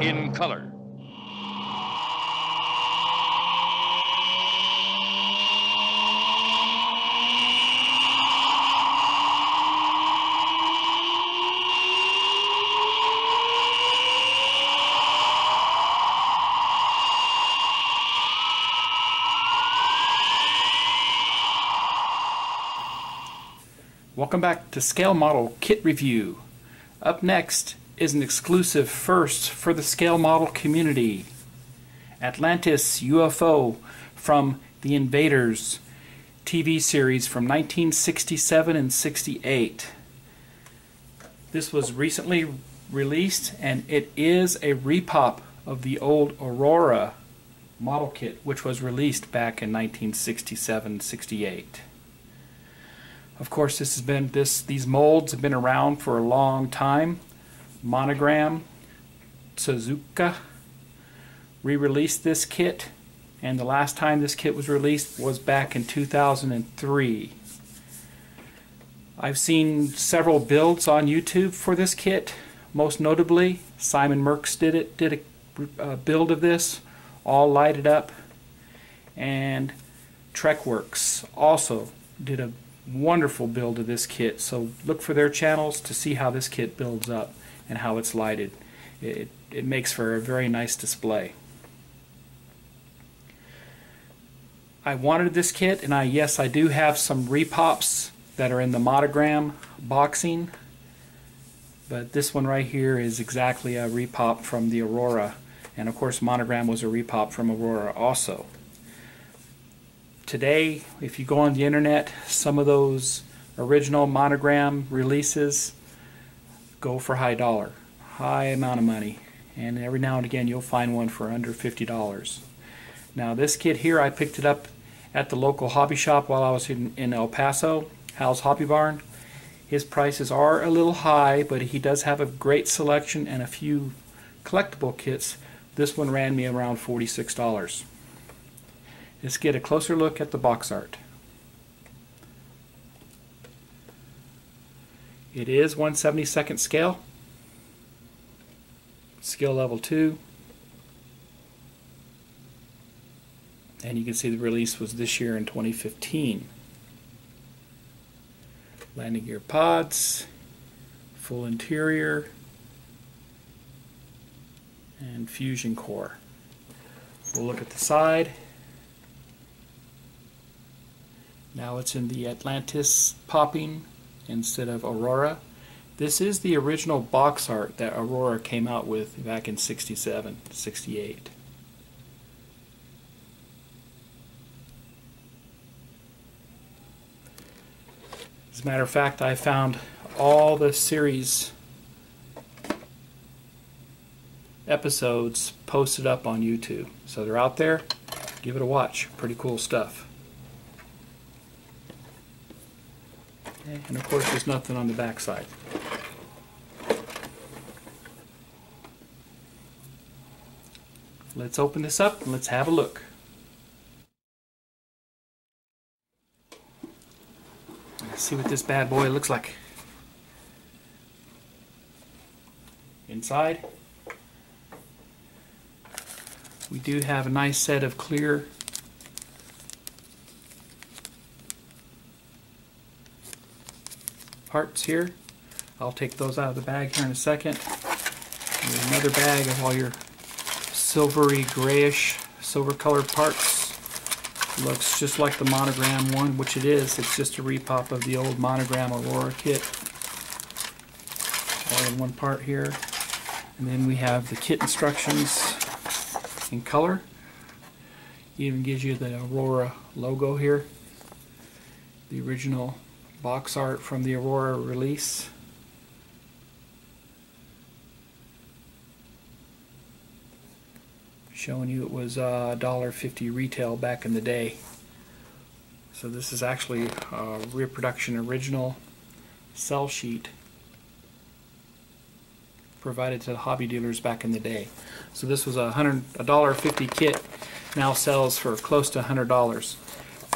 in color. Welcome back to Scale Model Kit Review. Up next is an exclusive first for the scale model community. Atlantis UFO from The Invaders TV series from 1967 and 68. This was recently released and it is a repop of the old Aurora model kit which was released back in 1967-68. Of course, this has been this these molds have been around for a long time. Monogram, Suzuka re-released this kit, and the last time this kit was released was back in 2003. I've seen several builds on YouTube for this kit. Most notably, Simon Merks did it did a uh, build of this, all lighted up, and Trekworks also did a wonderful build of this kit. So look for their channels to see how this kit builds up and how it's lighted. It, it makes for a very nice display. I wanted this kit and I yes I do have some repops that are in the monogram boxing but this one right here is exactly a repop from the Aurora and of course monogram was a repop from Aurora also today, if you go on the internet, some of those original monogram releases go for high dollar, high amount of money. And every now and again you'll find one for under $50. Now this kit here, I picked it up at the local hobby shop while I was in, in El Paso, Hal's Hobby Barn. His prices are a little high, but he does have a great selection and a few collectible kits. This one ran me around $46. Let's get a closer look at the box art. It is 172nd scale, skill level 2, and you can see the release was this year in 2015. Landing gear pods, full interior, and fusion core. We'll look at the side. Now it's in the Atlantis popping instead of Aurora. This is the original box art that Aurora came out with back in 67, 68. As a matter of fact, I found all the series episodes posted up on YouTube. So they're out there. Give it a watch. Pretty cool stuff. And of course there's nothing on the back side. Let's open this up and let's have a look. Let's see what this bad boy looks like. Inside, we do have a nice set of clear parts here. I'll take those out of the bag here in a second. another bag of all your silvery grayish silver colored parts. Looks just like the monogram one, which it is. It's just a repop of the old monogram Aurora kit. All in one part here. And then we have the kit instructions in color. Even gives you the Aurora logo here. The original box art from the Aurora release. Showing you it was uh, $1.50 retail back in the day. So this is actually a reproduction original sell sheet provided to the hobby dealers back in the day. So this was a hundred a dollar fifty kit now sells for close to hundred dollars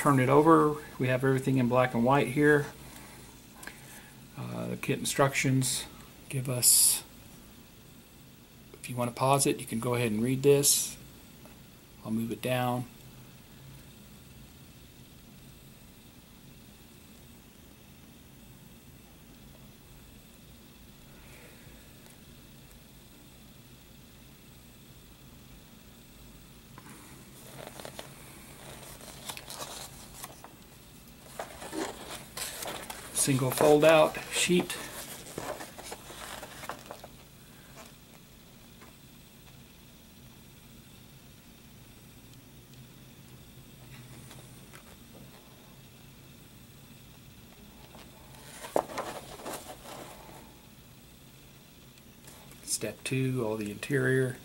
turn it over. We have everything in black and white here. Uh, the kit instructions give us if you want to pause it, you can go ahead and read this. I'll move it down. Single fold out sheet. Step two, all the interior.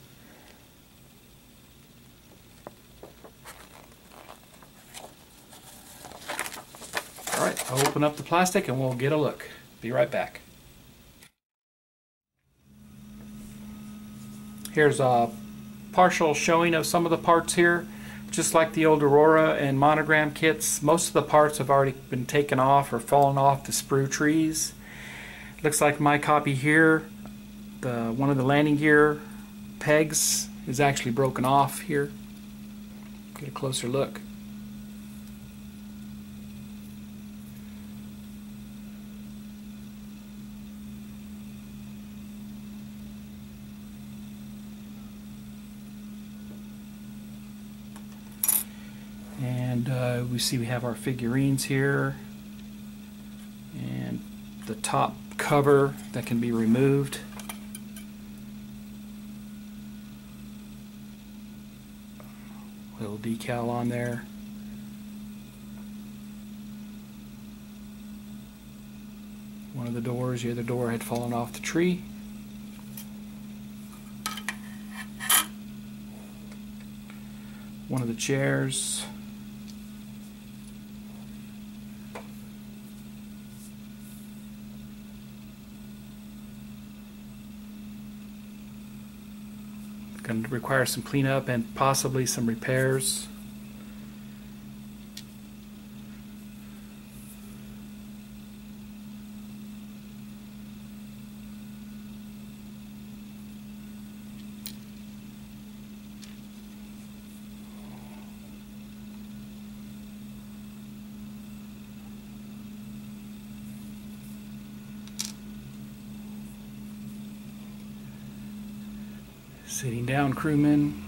All right, I'll open up the plastic and we'll get a look. Be right back. Here's a partial showing of some of the parts here. Just like the old Aurora and Monogram kits, most of the parts have already been taken off or fallen off the sprue trees. Looks like my copy here the one of the landing gear pegs is actually broken off here. Get a closer look. And uh, we see we have our figurines here and the top cover that can be removed. little decal on there. One of the doors, the other door had fallen off the tree. One of the chairs. Going to require some cleanup and possibly some repairs. Sitting down, crewmen.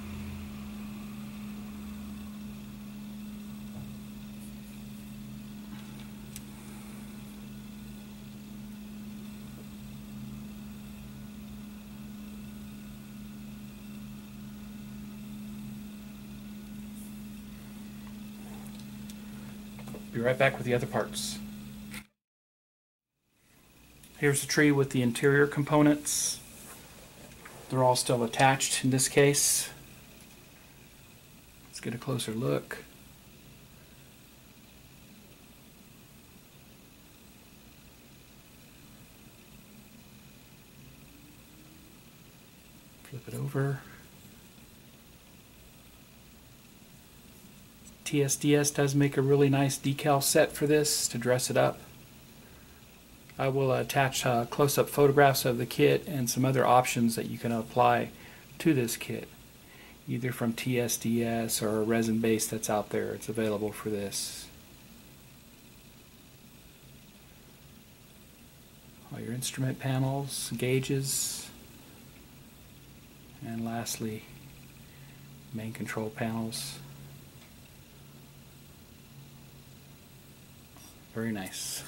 Be right back with the other parts. Here's the tree with the interior components. They're all still attached in this case. Let's get a closer look. Flip it over. TSDS does make a really nice decal set for this to dress it up. I will attach uh, close-up photographs of the kit and some other options that you can apply to this kit either from TSDS or a resin base that's out there. It's available for this. All your instrument panels gauges and lastly main control panels. Very nice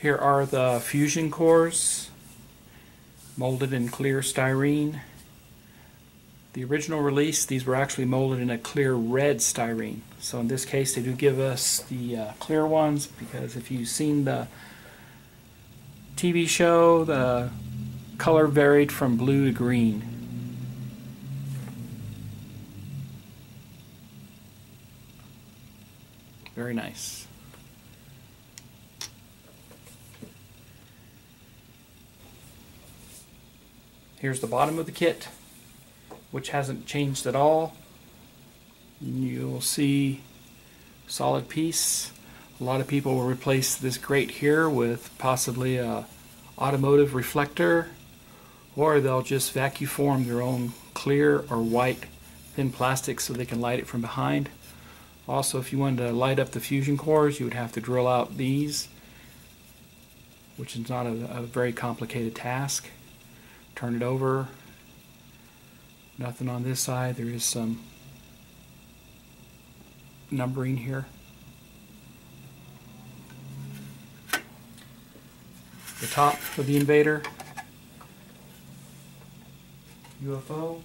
Here are the fusion cores molded in clear styrene. The original release, these were actually molded in a clear red styrene. So in this case, they do give us the uh, clear ones because if you've seen the TV show, the color varied from blue to green. Very nice. Here's the bottom of the kit, which hasn't changed at all. You'll see solid piece. A lot of people will replace this grate here with possibly a automotive reflector or they'll just vacuum form their own clear or white thin plastic so they can light it from behind. Also, if you wanted to light up the fusion cores, you would have to drill out these, which is not a, a very complicated task. Turn it over. Nothing on this side. There is some numbering here. The top of the invader UFO.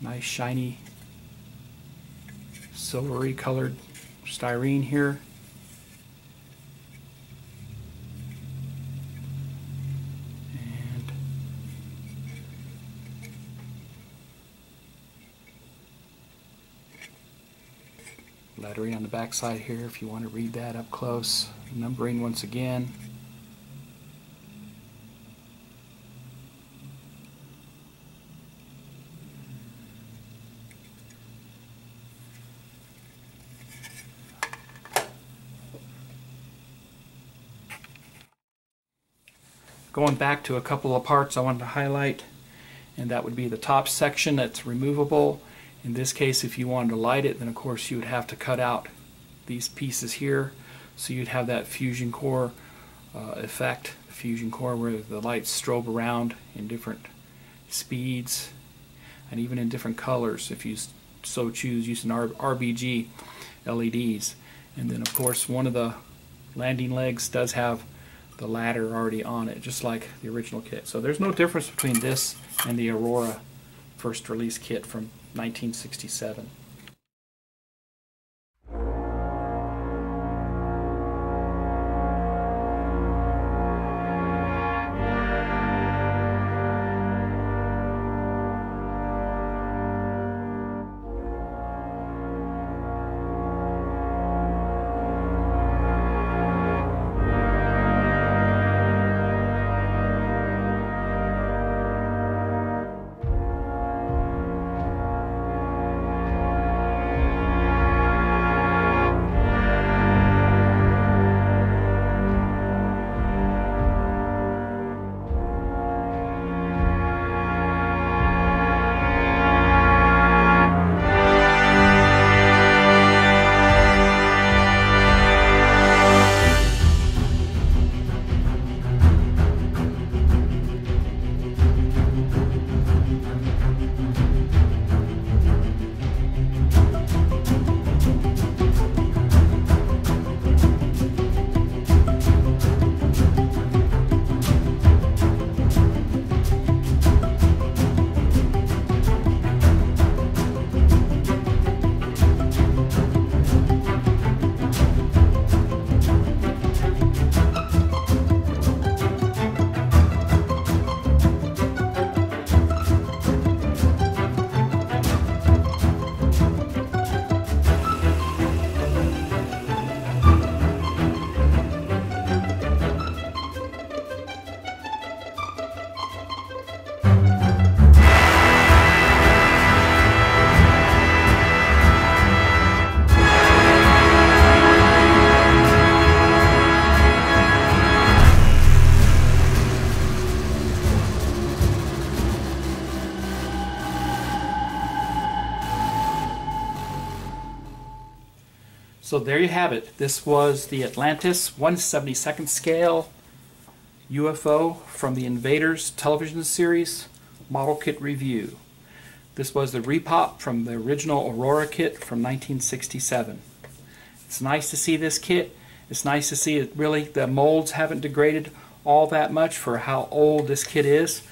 Nice shiny silvery colored styrene here. Lettering on the back side here if you want to read that up close. Numbering once again. Going back to a couple of parts I wanted to highlight, and that would be the top section that's removable. In this case, if you wanted to light it, then of course you would have to cut out these pieces here. So you'd have that fusion core uh, effect, fusion core where the lights strobe around in different speeds and even in different colors if you so choose using RBG LEDs. And then of course one of the landing legs does have the ladder already on it, just like the original kit. So there's no difference between this and the Aurora first release kit from 1967. So there you have it. This was the Atlantis 172nd scale UFO from the Invaders television series model kit review. This was the repop from the original Aurora kit from 1967. It's nice to see this kit. It's nice to see it really, the molds haven't degraded all that much for how old this kit is.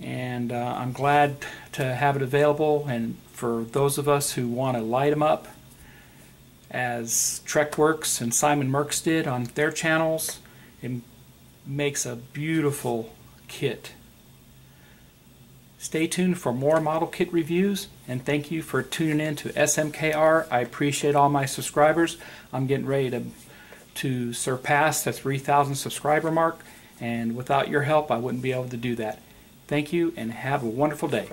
And uh, I'm glad to have it available and for those of us who want to light them up as TrekWorks and Simon Merks did on their channels. It makes a beautiful kit. Stay tuned for more model kit reviews and thank you for tuning in to SMKR. I appreciate all my subscribers. I'm getting ready to, to surpass the 3,000 subscriber mark and without your help I wouldn't be able to do that. Thank you and have a wonderful day.